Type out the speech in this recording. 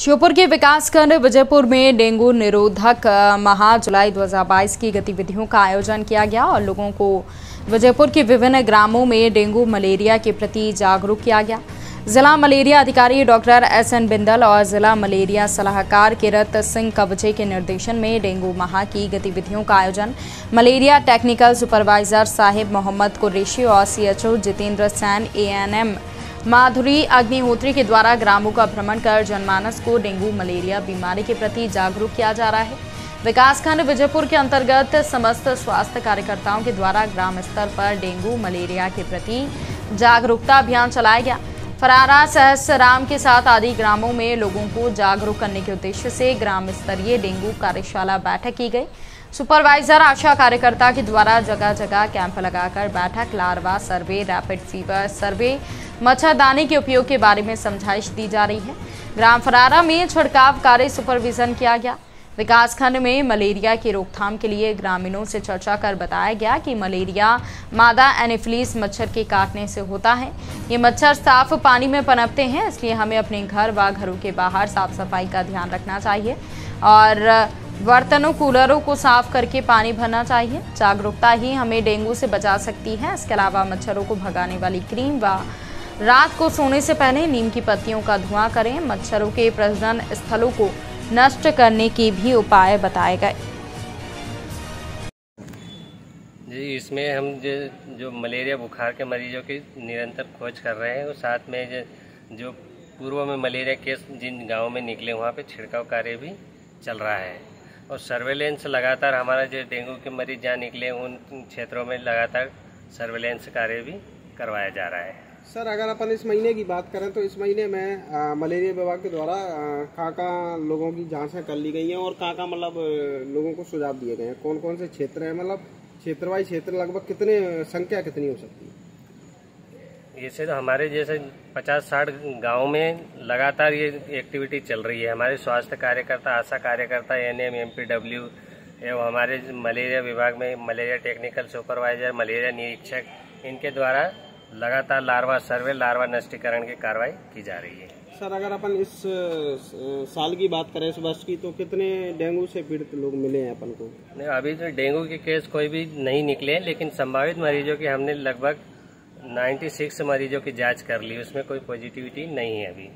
श्योपुर के विकासखंड विजयपुर में डेंगू निरोधक माह जुलाई 2022 की गतिविधियों का आयोजन किया गया और लोगों को विजयपुर के विभिन्न ग्रामों में डेंगू मलेरिया के प्रति जागरूक किया गया। जिला मलेरिया अधिकारी डॉक्टर एस एन बिंदल और जिला मलेरिया सलाहकार किरत सिंह कवचे के निर्देशन में डेंगू माह की गतिविधियों का आयोजन malaria technical supervisor Sahib Mohammad Qureshi और सीएचओ जितेंद्र सैन एएनएम माधुरी अग्निहोत्री के द्वारा ग्रामों का भ्रमण कर जनमानस को डेंगू, मलेरिया बीमारी के प्रति जागरूक किया जा रहा है। विकासखंड विजयपुर के अंतर्गत समस्त स्वास्थ्य कार्यकर्ताओं के द्वारा ग्राम स्तर पर डेंगू, मलेरिया के प्रति जागरूकता अभियान चलाया गया। फरारा सहसराम के साथ आदि ग्रामों में लोगों को जागरूक करने के उद्देश्य से ग्राम स्तरीय डेंगू कार्यशाला बैठक की गई। सुपरवाइजर आशा कार्यकर्ता के द्वारा जगह जगह कैंप लगाकर बैठक, larva, survey, rapid fever survey मच्छरदानी के उपयोग के बारे में समझाइश दी जा रही है। ग्राम फरारा में छिड़काव कार्य सुपरविजन किया गया। विकासखंड में मलेरिया की रोकथाम के लिए ग्रामीणों से चर्चा कर बताया गया कि मलेरिया मादा एनिफ्लीस मच्छर के काटने से होता है। ये मच्छर साफ़ पानी में पनपते हैं, इसलिए हमें अपने घर व घरों के बाहर साफ़ सफ़ाई का ध्यान रखना चाहिए और बर्तनों, कूलरों को साफ़ करके पानी भरना चाहिए। जागरूकता ही हमें डेंगू से बचा सकती है। इसके अलावा मच्छरों को भगाने वाली क्रीम व रात को सोने से पहले नीम की पत्तियों का धुआँ करें। मच्छरों के प्रजनन स्थलों को नष्ट करने के भी उपाय बताए गए। जी इसमें हम जो जो मलेरिया बुखार के मरीजों की निरंतर खोज कर रहे हैं। और साथ में जो, जो पूर्व में मलेरिया केस जिन गाँवों में निकले वहाँ पे छिड़काव कार्य भी चल रहा है। और सर्वेलेंस लगातार हमारा जो डेंगू के मरीज़ जहाँ निकले उन क्षेत्रों में लगातार सर्वेलेंस कार्य भी करवाया जा रहा है। सर, अगर अपन इस महीने की बात करें तो इस महीने में मलेरिया विभाग के द्वारा कहाँ कहाँ लोगों की जांचें कर ली गई हैं और कहाँ कहाँ मतलब लोगों को सुझाव दिए गए हैं। कौन कौन से क्षेत्र हैं? मतलब क्षेत्र क्षेत्रवाई क्षेत्र लगभग कितने, संख्या कितनी हो सकती है? ऐसे तो हमारे जैसे पचास साठ गाँव में लगातार ये एक्टिविटी चल रही है। हमारे स्वास्थ्य कार्यकर्ता, आशा कार्यकर्ता N M M P W एवं हमारे मलेरिया विभाग में मलेरिया टेक्निकल सुपरवाइजर मलेरिया निरीक्षक, इनके द्वारा लगातार लार्वा सर्वे लार्वा नष्टीकरण की कार्रवाई की जा रही है। सर अगर अपन इस साल की बात करें इस वर्ष की तो कितने डेंगू से पीड़ित लोग मिले हैं अपन को? नहीं अभी तो डेंगू के केस कोई भी नहीं निकले हैं लेकिन संभावित मरीजों की हमने लगभग 96 मरीजों की जाँच कर ली उसमें कोई पॉजिटिविटी नहीं है अभी।